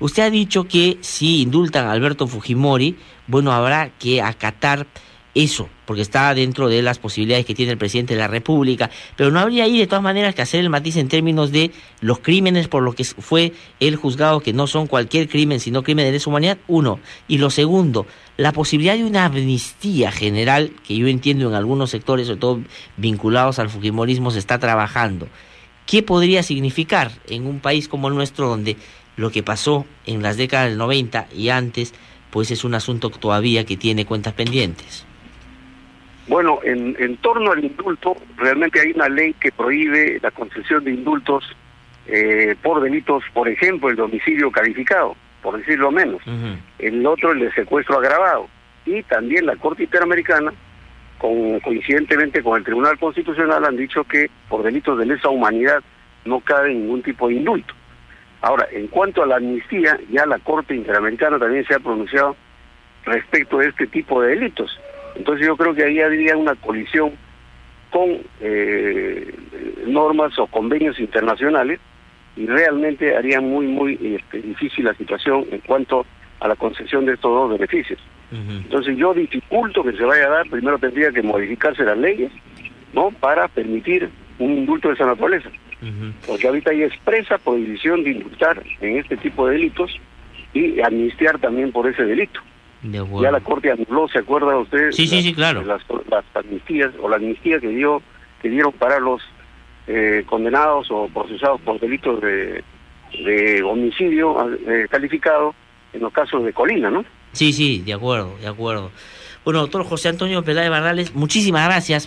Usted ha dicho que si indultan a Alberto Fujimori, bueno, habrá que acatar eso, porque está dentro de las posibilidades que tiene el presidente de la República, pero no habría ahí de todas maneras que hacer el matiz en términos de los crímenes por lo que fue el juzgado, que no son cualquier crimen, sino crimen de lesa humanidad, uno. Y lo segundo, la posibilidad de una amnistía general, que yo entiendo en algunos sectores, sobre todo vinculados al Fujimorismo, se está trabajando. ¿Qué podría significar en un país como el nuestro, donde lo que pasó en las décadas del 90 y antes, pues es un asunto todavía que tiene cuentas pendientes? Bueno, en, en torno al indulto, realmente hay una ley que prohíbe la concesión de indultos eh, por delitos, por ejemplo, el domicilio calificado, por decirlo menos. El otro, el de secuestro agravado. Y también la Corte Interamericana, con, coincidentemente con el Tribunal Constitucional, han dicho que por delitos de lesa humanidad no cabe ningún tipo de indulto. Ahora, en cuanto a la amnistía, ya la Corte Interamericana también se ha pronunciado respecto de este tipo de delitos. Entonces yo creo que ahí habría una colisión con eh, normas o convenios internacionales y realmente haría muy, muy este, difícil la situación en cuanto a la concesión de estos dos beneficios. Entonces yo dificulto que se vaya a dar, primero tendría que modificarse las leyes, ¿no? Para permitir un indulto de esa naturaleza. Porque ahorita hay expresa prohibición de indultar en este tipo de delitos y amnistiar también por ese delito ya la Corte anuló, ¿se acuerda usted? Sí, sí, sí, claro. Las, amnistías o la amnistía que dio que dieron para los eh, condenados o procesados por delitos de, de homicidio eh, calificado en los casos de Colina, ¿no? Sí, sí, de acuerdo, de acuerdo. Bueno, doctor José Antonio Peláez Barrales, muchísimas gracias.